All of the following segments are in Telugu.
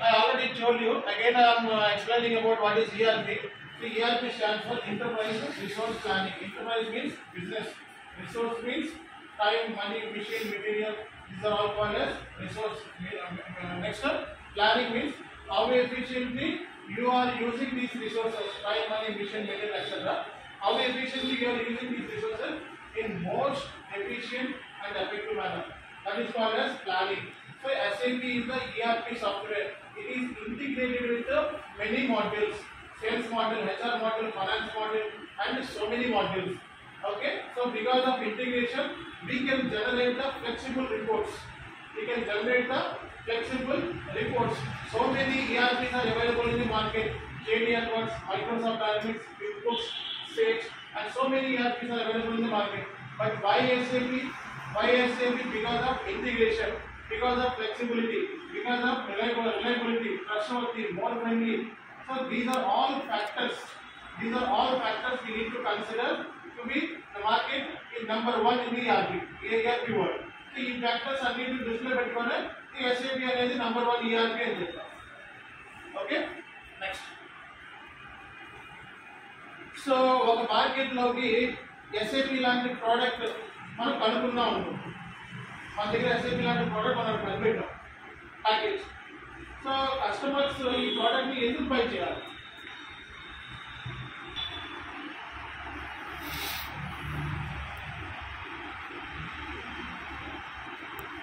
I already told you. Again, I am uh, explaining about what is ERP. The ERP stands for Enterprise Resource Planning. Enterprise means business. Resource means time, money, machine, material. These are all called as resource. Uh, Next one, planning means how efficiently you are using these resources, time, money, machine, material, etc. How efficiently you are using these resources in most efficient and effective manner. That is called as planning. So SAP is the ERP software. Many modules. Okay. So because of integration, we can generate the flexible reports. We can generate the flexible reports. So many ERPs are available in the market. JD Edwards, Microsoft Dynamics, QuickBooks, Sage, and so many ERPs are available in the market. But why SAP? Why SAP? Because of integration, because of flexibility, because of reliability, trustworthy, more friendly. So these are all factors. These are all factors we need to consider to be the market in number one in the ERP, ERP world. So ఈ ఫ్యాక్టర్స్ అన్నింటిని దృష్టిలో పెట్టుకొని ఈ ఎస్ఏపి అనేది నంబర్ వన్ ఈఆర్పి అని చెప్తాం ఓకే నెక్స్ట్ సో ఒక మార్కెట్లోకి ఎస్ఏపి లాంటి ప్రోడక్ట్ మనం కనుక్కుందాం అనుకుంటాం మన దగ్గర ఎస్ఏపి లాంటి ప్రోడక్ట్ మనం కనిపెట్టాం. ప్యాకేజ్ సో కస్టమర్స్ ఈ ప్రోడక్ట్ని ఎందుకు బై చేయాలి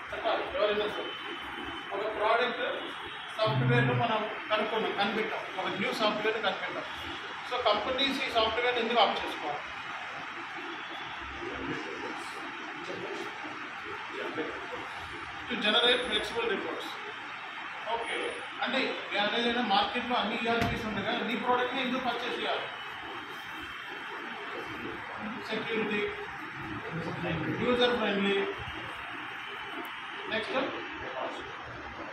చెప్పాలి ఎవరైనా సరే ఒక ప్రోడక్ట్ సాఫ్ట్వేర్ను మనం కనుక్కున్నాం కనిపెట్టాం ఒక న్యూ సాఫ్ట్వేర్ కనిపెట్టాం సో కంపెనీస్ ఈ సాఫ్ట్వేర్ ఎందుకు ఆఫ్ చేసుకోవాలి? To generate flexible reports okay అంటే ఏదైనా మార్కెట్లో అన్ని ఈఆర్పీస్ ఉండగా నీ ప్రోడక్ట్ని ఎందుకు పర్చేస్ చేయాలి? Security user friendly next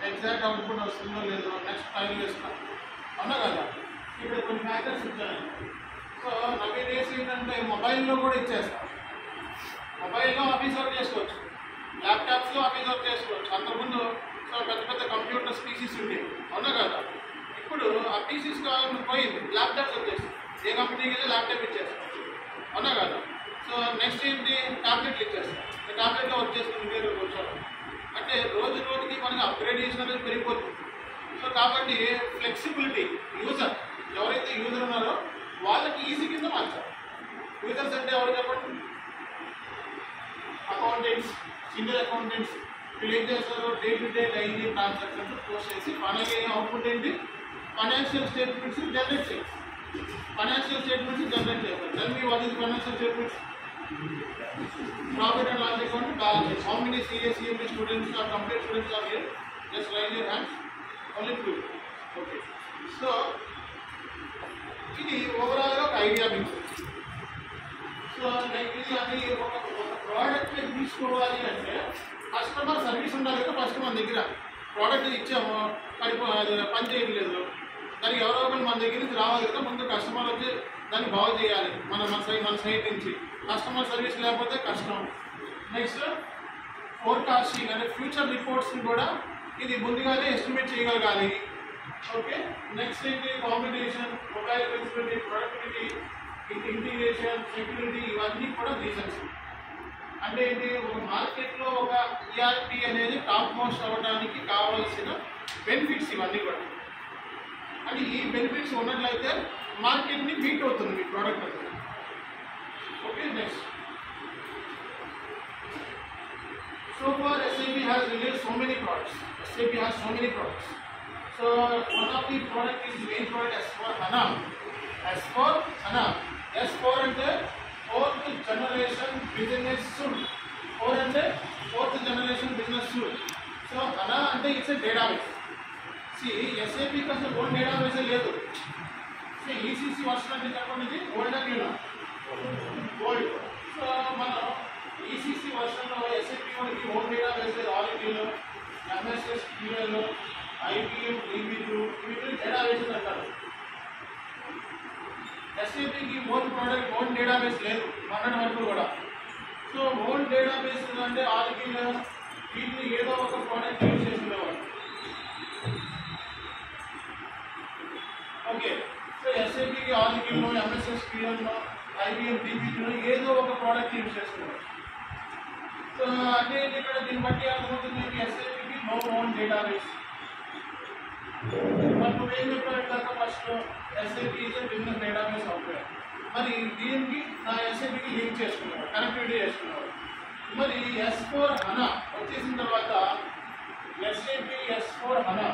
exact output వస్తుందో లేదో నెక్స్ట్ ఫైవ్ చేస్తాం. అవునా కదా? ఇక్కడ కొన్ని ఫ్యాక్టర్స్ ఇచ్చాను సో నవీ డేస్ ఏంటంటే మొబైల్లో కూడా ఇచ్చేస్తాం. మొబైల్లో ఆఫీస్ వర్క్ చేసుకోవచ్చు. ల్యాప్టాప్స్లో ఆఫీస్ వర్క్ చేసుకోవచ్చు. అంతకుముందు సో పెద్ద పెద్ద కంప్యూటర్స్ పీసీస్ ఉండేవి అవునా కదా? ఇప్పుడు ఆ పీసీస్ పోయింది. ల్యాప్టాప్స్ వచ్చేస్తాం ఏ కంపెనీకి అయితే ల్యాప్టాప్ ఇచ్చేస్తాం. అవునా కదా? సో నెక్స్ట్ ఏంటి? టాబ్లెట్లు ఇచ్చేస్తాం. టాబ్లెట్లో వర్క్ చేసుకుని మీరు కూర్చోవడం అంటే రోజు రోజుకి మనకి అప్గ్రేడ్ చేసిన పెరిగిపోతుంది. సో కాబట్టి ఫ్లెక్సిబిలిటీ యూజర్ ఎవరైతే యూజర్ ఉన్నారో వాళ్ళకి ఈజీ కింద మార్చాలి. యూజర్స్ అంటే ఎవరు చెప్పండి? అకౌంటెంట్స్ సీనియర్ అకౌంటెంట్స్ వీళ్ళు ఏం చేస్తారు day to day daily transactions post చేసి మనకి అవుట్పుట్ ఏంటి? ఫైనాన్షియల్ స్టేట్మెంట్స్ జనరేట్ చేయాలి. ఫైనాన్షియల్ స్టేట్మెంట్స్ జనరేట్ చేస్తారు then me what is financial statements profit and loss account balance sheet how many serious CMB students are complete students are here just raise your hands only two okay so ఇది ఓవరాల్గా ఒక ఐడియా మీకు. సో ఇది అది ఒక ఒక ప్రోడక్ట్ తీసుకోవాలి అంటే కస్టమర్ సర్వీస్ ఉండాలి కదా ఫస్ట్ మన దగ్గర. ప్రోడక్ట్ ఇచ్చాము కానీ అది పని చేయట్లేదు. దానికి ఎవరో ఒకరు మన దగ్గర నుంచి రావాలి కదా ముందు కస్టమర్ వచ్చి దాన్ని బాగు చేయాలి. మన మన సైడ్ మన సైడ్ నుంచి. కస్టమర్ సర్వీస్ లేకపోతే కష్టం. నెక్స్ట్ ఫోర్కాస్టింగ్ అంటే ఫ్యూచర్ రిపోర్ట్స్ని కూడా ఇది ముందుగానే ఎస్టిమేట్ చేయగలగాలి. ఓకే నెక్స్ట్ ఏంటి combination mobile flexibility productivity integration security ఇవన్నీ కూడా రీజన్స్ అంటే ఏంటి ఒక మార్కెట్లో ఒక ఈఆర్పి అనేది టాప్ మోస్ట్ అవ్వడానికి కావాల్సిన బెనిఫిట్స్ ఇవన్నీ కూడా అంటే ఈ బెనిఫిట్స్ ఉన్నట్లయితే మార్కెట్ని మీట్ అవుతుంది మీ ప్రోడక్ట్ అనేది okay next So far, SAP has released so many products. SAP has so many products. So one of the product is main product S4 HANA. S4 HANA. S4 అంటే fourth generation business suite. Four అంటే fourth generation business suite. So HANA అంటే it's a database. See, SAP కి అసలు ఓన్ database ఏ లేదు. See, ECC వర్షన్ అంటే చెప్పండి ఇది ఓల్డ్ అని ఓల్డ్ సో మనం ఈసీసీ వర్షన్లో ఎస్ఏపీ మనకి హోమ్ డేటా బేస్ ఆర్ఈటీలో ఎంఎస్ఎస్ క్యూఎల్లో ఐపీఎం ఈబీలు వీటిని డేటాబేస్ అంటారు ఎస్ఏపీకి ఓన్ ప్రోడక్ట్ ఓన్ డేటాబేస్ లేదు పన్నెండు వరకు కూడా సో ఓన్ డేటాబేస్ అంటే వాళ్ళకి వీటిని ఏదో ఒక ప్రోడక్ట్ యూజ్ చేసుకునేవాడు ఓకే సో ఎస్ఏపీకి ఆల్కిల్లో ఎంఎస్ఎస్ పిఎంలో ఐబీఎం డీపీలో ఏదో ఒక ప్రోడక్ట్ యూజ్ చేసుకునేవాడు సో అంటే ఇక్కడ దీన్ని బట్టి అర్థమవుతుంది ఎస్ఏపీకి నో ఓన్ డేటాబేస్ మరి నువ్వేం చెప్పావు first SAP is business database software మరి దీనికి నా ఎస్ఐపికి లింక్ చేసుకున్నాడు కనెక్టివిటీ చేసుకున్నాడు మరి ఎస్ ఫోర్ హనా వచ్చేసిన తర్వాత ఎస్ఐపి ఎస్ ఫోర్ హనా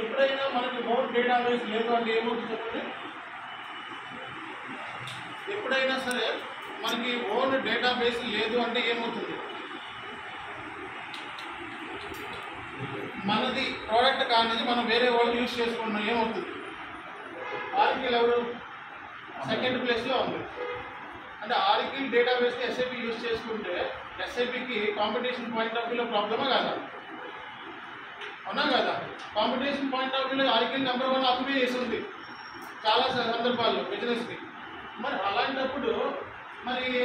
ఎప్పుడైనా మనకి ఓన్ డేటాబేస్ లేదు అంటే ఏమవుతుంది చెప్పండి? ఎప్పుడైనా సరే మనకి ఓన్ డేటాబేస్ లేదు అంటే ఏమవుతుంది? మనది ప్రోడక్ట్ కానిది మనం వేరే వాళ్ళు యూజ్ చేసుకుంటున్నాం ఏమవుతుంది? ఆర్కిల్ ఎవరు? సెకండ్ ప్లేస్లో ఉంది. అంటే ఆర్కిల్ డేటాబేస్కి ఎస్ఐపి యూజ్ చేసుకుంటే ఎస్ఐపికి కాంపిటీషన్ పాయింట్ ఆఫ్ వ్యూలో ప్రాబ్లమా కాదా? అవునా కదా? కాంపిటీషన్ పాయింట్ ఆఫ్ వ్యూలో ఆర్కిల్ నెంబర్ వన్ ఆక్యుపై చేసి ఉంది. చాలా సందర్భాల్లో బిజినెస్కి మరి అలాంటప్పుడు మరి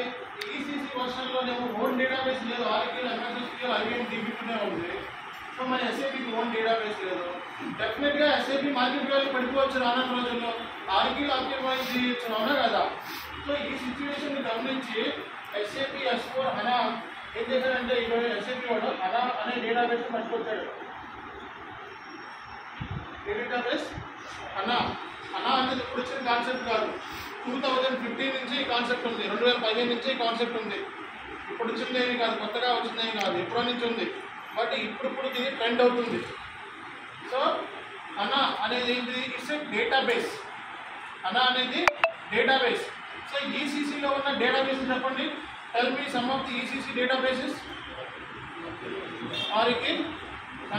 ఈసీసీ వర్షన్లోనేమో ఓన్ డేటాబేస్ లేదు. ఆర్కిల్ ఎంఎస్ఎస్కి ఐబిఎం డిబిటీనే ఉంది. సో మన ఎస్ఐపికి ఓన్ డేటాబేస్ లేదు. డెఫినెట్గా ఎస్ఐపి మార్కెట్ వాల్యూ పడిపోవచ్చు రానున్న రోజుల్లో. ఆర్కిల్ ఆక్యుపైజ్ చేయొచ్చు అవునా కదా? సో ఈ సిచ్యువేషన్ గమనించి ఎస్ఏపి ఎస్ ఫోర్ హనా ఏం చేశారంటే ఈరోజు ఎస్ఏపి వాడు హనా అనే డేటాబేస్ పట్టుకొచ్చాడు డేటాబేస్ అనా అనా అనేది ఇప్పుడు వచ్చిన కాన్సెప్ట్ కాదు. టూ థౌజండ్ ఫిఫ్టీన్ నుంచి ఈ కాన్సెప్ట్ ఉంది. రెండు వేల పదిహేను నుంచి ఈ కాన్సెప్ట్ ఉంది. ఇప్పుడు వచ్చిందేమి కాదు. కొత్తగా వచ్చిందేమి కాదు. ఎప్పుడో నుంచి ఉంది. బట్ ఇప్పుడు ఇప్పుడు ఇది ట్రెండ్ అవుతుంది. సో హనా అనేది ఏంటి ఇట్స్ ఏ డేటాబేస్ హనా అనేది డేటాబేస్ సో ఈసీసీలో ఉన్న డేటాబేస్ చెప్పండి. Tell me some of the ECC databases Oracle,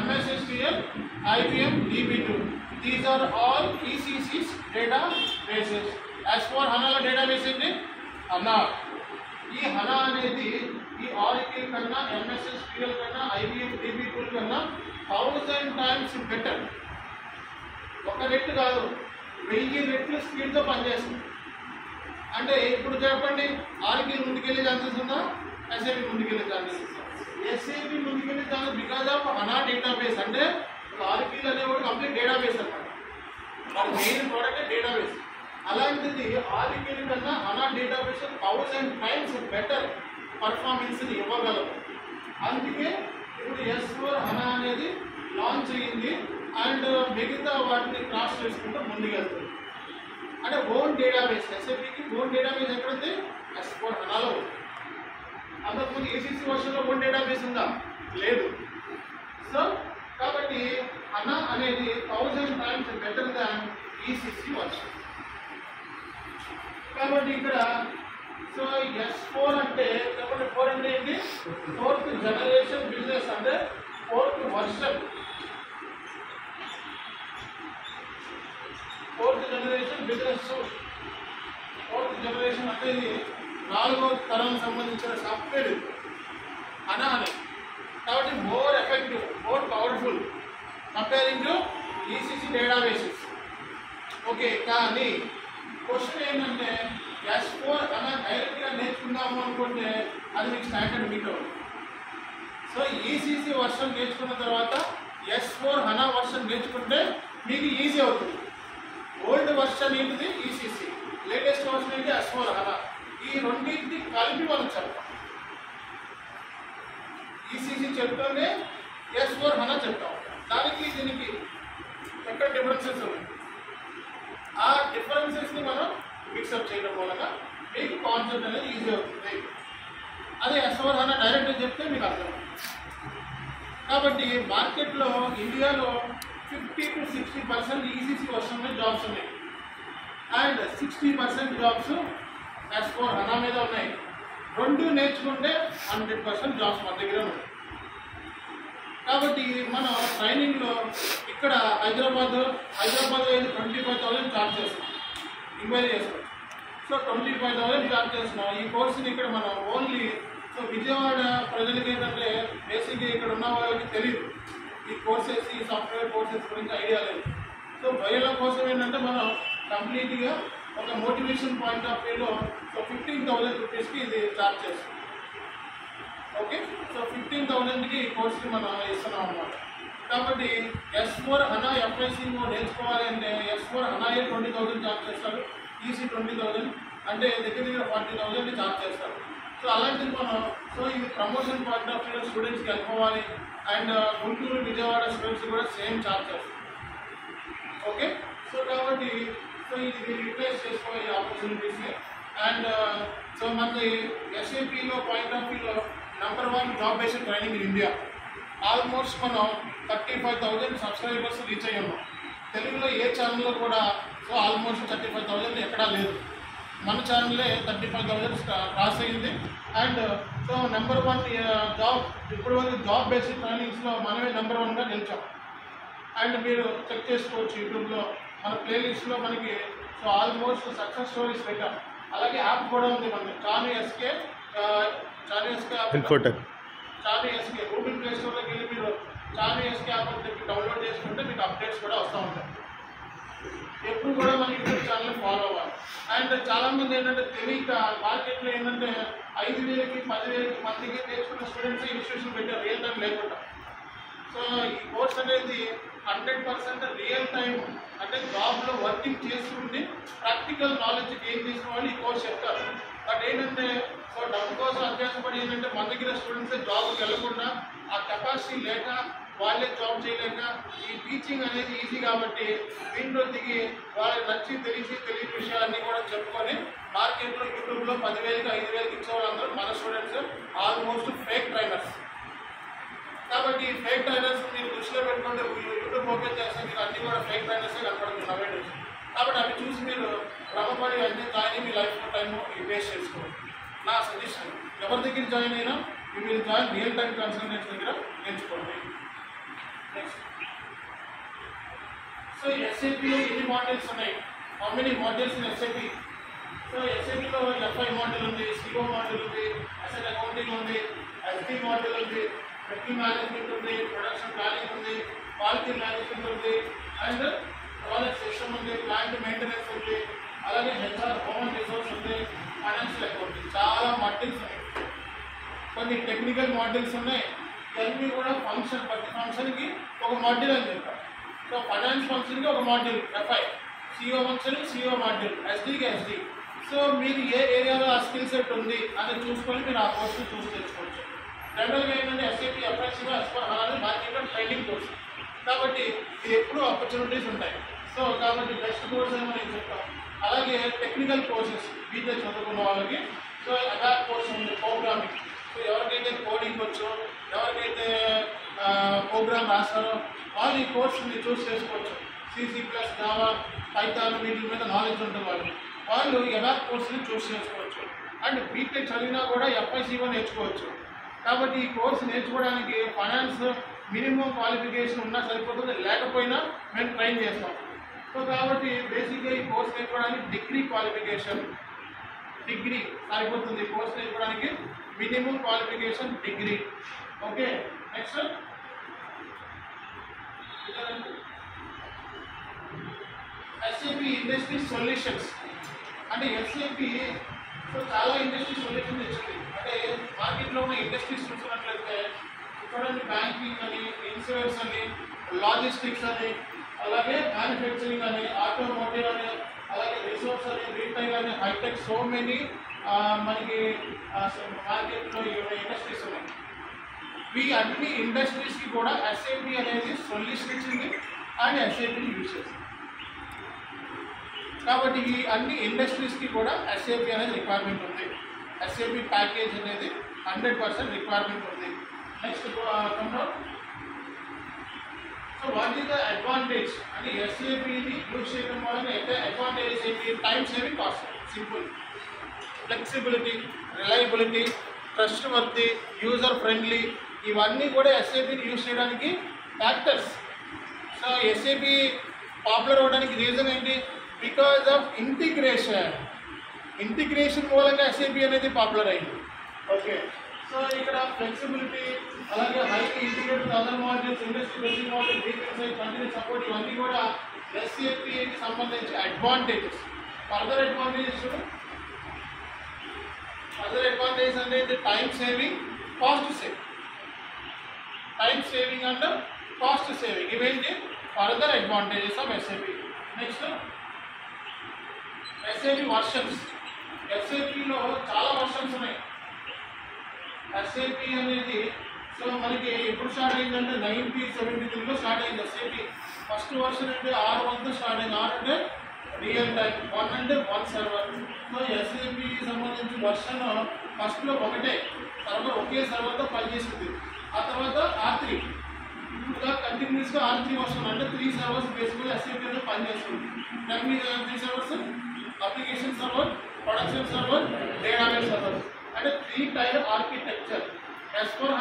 MS SQL, IBM DB2. These are all ECC's databases. As for HANA database ఏంటి? HANA. ఈ HANA అనేది ఈ ఆరికిల్ కన్నా ఎంఎస్ఎస్ క్యూఎల్ కన్నా ఐబిఎం డిబి టూల్ కన్నా థౌజండ్ టైమ్స్ బెటర్ ఒక రెట్లు కాదు వెయ్యి రెట్లు స్పీడ్తో పనిచేస్తుంది. అంటే ఇప్పుడు చెప్పండి ఆర్కిల్ ముందుకెళ్ళే ఛాన్సెస్ ఉందా? ఎస్ఏబి ముందుకెళ్ళే ఛాన్సెస్ ఉందా? SAP ముందుకెళ్ళే chances because of HANA database అంటే ఆర్కిల్ అనేవాడు కంప్లీట్ డేటాబేస్ అన్నమాట. మన మెయిన్ ప్రోడక్ట్ డేటాబేస్ అలాంటిది ఆర్కిల్ కన్నా HANA database thousand times better పర్ఫార్మెన్స్ని ఇవ్వగలవు. అందుకే ఇప్పుడు ఎస్ ఫోర్ హనా అనేది లాంచ్ అయ్యింది అండ్ మిగతా వాటిని క్రాస్ చేసుకుంటూ ముందుకెళ్తుంది. అంటే ఓన్ డేటాబేస్ ఎస్ఐపికి ఓన్ డేటాబేస్ ఎక్కడుంది? ఎస్ ఫోర్ హనాలో ఉంది. అంతకుముందు ఏసీసీ వర్షన్లో ఓన్ డేటాబేస్ ఉందా? లేదు. సో కాబట్టి హనా అనేది thousand times better than ECC version కాబట్టి ఇక్కడ సో ఎస్ ఫోర్ అంటే చెప్పండి ఫోర్ అంటే ఏంటి ఫోర్త్ జనరేషన్ బిజినెస్ అంటే fourth version fourth generation business fourth generation అంటే ఇది నాలుగో తరం సంబంధించిన సాఫ్ట్వేర్ అనాలి అని. కాబట్టి more effective more powerful comparing to ECC databases okay కానీ క్వశ్చన్ ఏంటంటే ఎస్ ఫోర్ అలా డైరెక్ట్గా నేర్చుకుందాము అనుకుంటే అది మీకు స్టాండర్డ్ మీట్ అవుతుంది సో ఈసీసీ వర్షన్ నేర్చుకున్న తర్వాత ఎస్ ఫోర్ హనా వర్షన్ నేర్చుకుంటే మీకు ఈజీ అవుతుంది. ఓల్డ్ వర్షన్ ఏంటిది? ఈసీసీ లేటెస్ట్ వర్షన్ ఏంటి? ఎస్ ఫోర్ హనా ఈ రెండింటిని కలిపి మనం చెప్తాం. ఈసీసీ చెప్తూనే ఎస్ ఫోర్ హనా చెప్తాం. దానికి దీనికి ఎక్కడ డిఫరెన్సెస్ ఉన్నాయి? ఆ డిఫరెన్సెస్ని మనం మిక్సప్ చేయడం వలన మీకు కాన్సెప్ట్ అనేది ఈజీ అవుతుంది. అదే ఎస్ డైరెక్ట్గా చెప్తే మీకు అర్థం కాబట్టి మార్కెట్లో ఇండియాలో fifty to sixty percent ECC వర్షన్లో jobs ఉన్నాయి. And sixty percent jobs S four HANA మీద ఉన్నాయి. రెండు నేర్చుకుంటే హండ్రెడ్ పర్సెంట్ జాబ్స్ మన దగ్గర ఉన్నాయి. కాబట్టి మనం ట్రైనింగ్లో ఇక్కడ హైదరాబాద్ హైదరాబాద్లో అయితే ట్వంటీ ఫైవ్ థౌసండ్ చార్జ్ చేస్తాం ఎంక్వైరీ చేస్తాం. So twenty five thousand charge చేస్తున్నాం. ఈ కోర్సుని ఇక్కడ మనం ఓన్లీ సో విజయవాడ ప్రజలకి ఏంటంటే బేసిక్గా ఇక్కడ ఉన్న వాళ్ళకి తెలియదు ఈ కోర్సెస్ ఈ సాఫ్ట్వేర్ కోర్సెస్ గురించి ఐడియా లేదు. సో బయల కోసం ఏంటంటే మనం కంప్లీట్గా ఒక మోటివేషన్ పాయింట్ ఆఫ్ వ్యూలో సో ఫిఫ్టీన్ థౌసండ్ రూపీస్కి ఇది ఛార్జ్ చేస్తాం ఓకే? సో ఫిఫ్టీన్ థౌసండ్కి ఈ కోర్స్ని మనం ఇస్తున్నాం అన్నమాట. కాబట్టి ఎస్ ఫోర్ హనా ఎఫ్ఐసి నేర్చుకోవాలి అంటే ఎస్ ఫోర్ హనాయే ట్వంటీ థౌసండ్ ఛార్జ్ చేస్తారు? ఈసీ ట్వంటీ థౌజండ్ అంటే దగ్గర దగ్గర ఫార్టీ థౌసండ్ ఛార్జ్ చేస్తారు. సో అలాంటిది మనం సో ఇది ప్రమోషన్ పాయింట్ ఆఫ్ స్టూడెంట్స్కి వెళ్ళిపోవాలి అండ్ గుంటూరు విజయవాడ స్టూడెంట్స్ కూడా సేమ్ ఛార్జ్ చేస్తారు. ఓకే సో కాబట్టి సో ఇది రిప్లేస్ చేసుకోవాలి ఆపర్చునిటీస్ని అండ్ సో మనకి ఎస్ఏపిలో పాయింట్ ఆఫ్ వ్యూలో number one job based training in India almost మనం thirty five thousand subscribers reach అయ్యాము. తెలుగులో ఏ ఛానల్లో కూడా so almost thirty five thousand ఎక్కడా లేదు. మన ఛానల్లే థర్టీ ఫైవ్ థౌజండ్ క్రాస్ అయ్యింది and so number one job ఇప్పుడు వరకు జాబ్ బేస్డ్ ట్రైనింగ్స్లో మనమే నెంబర్ వన్గా నిలిచాం అండ్ మీరు చెక్ చేసుకోవచ్చు యూట్యూబ్లో. మన ప్లేలిస్ట్లో మనకి సో ఆల్మోస్ట్ సక్సెస్ స్టోరీస్ పెట్టాం. అలాగే యాప్ కూడా ఉంది మనకి Chanu SK Chanu SK Infotech Chanu SK Google play స్టోర్లోకి వెళ్ళి మీరు చాను ఎస్కే యాప్ అని చెప్పి డౌన్లోడ్ చేసుకుంటే మీకు అప్డేట్స్ కూడా వస్తూ ఉంటాయి. ఎప్పుడు కూడా మన యూట్యూబ్ ఛానల్ ఫాలో అవ్వాలి. అండ్ చాలా మంది ఏంటంటే తెలియక మార్కెట్లో ఏంటంటే ఐదు వేలకి పదివేలకి మందికి నేర్చుకున్న స్టూడెంట్స్ ఇన్స్టిట్యూషన్ పెట్టారు రియల్ టైం లేకుండా. సో ఈ కోర్స్ అనేది హండ్రెడ్ పర్సెంట్ రియల్ టైం అంటే జాబ్లో వర్కింగ్ చేస్తుండి ప్రాక్టికల్ నాలెడ్జ్ గెయిన్ చేసిన వాళ్ళు ఈ కోర్స్ చెప్తారు బట్ ఏంటంటే సో డబ్బు కోసం అభ్యాసపడి ఏంటంటే మన దగ్గర స్టూడెంట్స్ జాబ్కి వెళ్ళకుండా ఆ కెపాసిటీ లేక వాళ్ళే జాబ్ చేయలేక ఈ టీచింగ్ అనేది ఈజీ కాబట్టి దీంట్లో దిగి వాళ్ళకి నచ్చి తెలిసి తెలియని విషయాలన్నీ కూడా చెప్పుకొని మార్కెట్లో యూట్యూబ్లో పదివేలకు ఐదు వేలకు ఇచ్చే వాళ్ళందరూ మన స్టూడెంట్స్ ఆల్మోస్ట్ ఫేక్ ట్రైనర్స్ కాబట్టి ఫేక్ ట్రైనర్స్ మీరు దృష్టిలో పెట్టుకుంటే యూట్యూబ్ ఓపెన్ చేస్తే మీకు అన్ని కూడా ఫేక్ ట్రైనర్సే కనపడుతుంది కాబట్టి అవి చూసి మీరు క్రమపడి అన్ని జాయిన్ మీ లైఫ్లో టైం వేస్ట్ చేసుకోండి నా సజెషన్ ఎవరి దగ్గర జాయిన్ అయినా మీరు జాయిన్ రియల్ టైం కన్సల్టెంట్స్ దగ్గర నేర్చుకోండి నెక్స్ట్ సో ఎస్ఏపిలో ఎన్ని మోడల్స్ ఉన్నాయి? How many models in SAP so ఎస్ఏపిలో FI model ఉంది సిఓ మోడల్ ఉంది అసెట్ అకౌంటింగ్ ఉంది ఎస్టీ మోడల్ ఉంది వ్యక్తి మేనేజ్మెంట్ ఉంది ప్రొడక్షన్ ప్లానింగ్ ఉంది క్వాలిటీ మేనేజ్మెంట్ ఉంది అండ్ ప్రాజెక్ట్ సిస్టమ్ ఉంది ప్లాంట్ మెయింటెనెన్స్ ఉంది అలాగే హెచ్ఆర్ హ్యూమన్ రిసోర్స్ ఉంది ఫైనాన్షియల్ అకౌంటింగ్ చాలా మోడల్స్ ఉన్నాయి. కొన్ని టెక్నికల్ మోడల్స్ ఉన్నాయి. ఇవన్నీ కూడా ఫంక్షన్ ప్రతి ఫంక్షన్కి ఒక మాడ్యూల్ అని చెప్పారు. సో ఫైనాన్స్ ఫంక్షన్కి ఒక మాడ్యూల్ ఎఫ్ఐ సిఓ ఫంక్షన్కి సిఓ మాడ్యూల్ ఎస్డీకి ఎస్డీ సో మీరు ఏ ఏరియాలో ఆ స్కిల్ సెట్ ఉంది అని చూసుకొని మీరు ఆ కోర్సు చూసి తెచ్చుకోవచ్చు జనరల్గా ఏంటంటే ఎస్ఏపీ ఎఫ్ఐసిగా ఎస్పర్ అలానే మార్కెట్లో ట్రైనింగ్ కోర్స్ కాబట్టి ఇది ఎప్పుడూ ఆపర్చునిటీస్ ఉంటాయి. సో కాబట్టి బెస్ట్ కోర్స్ అని నేను చెప్తాను అలాగే టెక్నికల్ కోర్సెస్ బీటెక్ చదువుకున్న వాళ్ళకి. సో అడాప్ కోర్స్ ఉంది? ప్రోగ్రామింగ్ సో ఎవరికైతే కోడింగ్ వచ్చో ఎవరికైతే ప్రోగ్రామ్ రాస్తారో వాళ్ళు ఈ కోర్సుని చూస్ చేసుకోవచ్చు. సీసీ ప్లస్ జావా పైథాన్ వీటి మీద నాలెడ్జ్ ఉంటుంది వాళ్ళు వాళ్ళు ఎలా కోర్సుని చూస్ చేసుకోవచ్చు. అండ్ బీటెక్ చదివినా కూడా ఎఫ్ఐసీఓ నేర్చుకోవచ్చు. కాబట్టి ఈ కోర్సు నేర్చుకోవడానికి ఫైనాన్స్ మినిమం క్వాలిఫికేషన్ ఉన్నా సరిపోతుంది లేకపోయినా మేము ట్రైన్ చేస్తాం. సో కాబట్టి బేసిక్గా ఈ కోర్స్ నేర్చుకోవడానికి డిగ్రీ క్వాలిఫికేషన్ డిగ్రీ సరిపోతుంది. ఈ కోర్స్ నేర్చుకోవడానికి minimum qualification degree. Okay next SAP industry solutions అంటే ఎస్ఏపి సో చాలా ఇండస్ట్రీ సొల్యూషన్ ఇచ్చింది అంటే మార్కెట్లో ఉన్న ఇండస్ట్రీస్ చూసుకున్నట్లయితే చూడండి బ్యాంకింగ్ అని ఇన్సూరెన్స్ అని లాజిస్టిక్స్ అని అలాగే మ్యానుఫ్యాక్చరింగ్ అని ఆటోమోటివ్ అని అలాగే రిసోర్స్ అని రీటైల్ అని హైటెక్ సో మెనీ మనకి మార్కెట్లో ఇండస్ట్రీస్ ఉన్నాయి. ఈ అన్ని ఇండస్ట్రీస్కి కూడా ఎస్ఏపి అనేది సొల్యూషన్ ఇచ్చింది అండ్ ఎస్ఏపిని యూజ్ చేసింది కాబట్టి ఈ అన్ని ఇండస్ట్రీస్కి కూడా ఎస్ఏపి అనేది రిక్వైర్మెంట్ ఉంది. ఎస్ఏపి ప్యాకేజ్ అనేది హండ్రెడ్ పర్సెంట్ రిక్వైర్మెంట్ ఉంది. Next so what is the advantage అంటే ఎస్ఏపిని యూజ్ చేయడం వలన అయితే అడ్వాంటేజ్ ఏంటి? Time saving cost simple flexibility reliability trustworthy user friendly ఇవన్నీ కూడా ఎస్ఏపిని యూజ్ చేయడానికి ఫ్యాక్టర్స్ సో ఎస్ఏపి పాపులర్ అవడానికి రీజన్ ఏంటి? బికాజ్ ఆఫ్ ఇంటిగ్రేషన్ ఇంటిగ్రేషన్ మూలంగా ఎస్ఏపి అనేది పాపులర్ అయింది. ఓకే సో ఇక్కడ ఫ్లెక్సిబిలిటీ అలాగే highly integrated other modules industry basic module details continues support ఇవన్నీ కూడా ఎస్ఏపీకి సంబంధించి advantages further advantages other advantages అనేది time saving cost saving time saving and cost saving ఇవేంటి further advantages of SAP next SAP versions ఎస్ఏపిలో చాలా వర్షన్స్ ఉన్నాయి. ఎస్ఏపి అనేది సో మనకి ఎప్పుడు స్టార్ట్ అయిందంటే నైన్టీన్ సెవెంటీ త్రీలో స్టార్ట్ అయింది ఎస్ఏపి ఫస్ట్ వర్షన్ అంటే ఆర్ వన్తో స్టార్ట్ అయింది. ఆర్ అంటే రియల్ టైం వన్ అంటే వన్ సర్వర్ సో ఎస్ఏపి సంబంధించి వర్షన్ ఫస్ట్లో ఒకటే. సర్వర్ ఒకే సర్వర్తో పనిచేస్తుంది ఆ తర్వాత ఆర్ త్రీ ఇప్పుడుగా కంటిన్యూస్గా ఆర్ త్రీ వర్షన్ అంటే త్రీ సర్వర్స్ బేసిక్గా ఎస్ఏపి అనేది పనిచేస్తుంది. దాని మీద three servers application server production server database server అంటే three tier architecture S four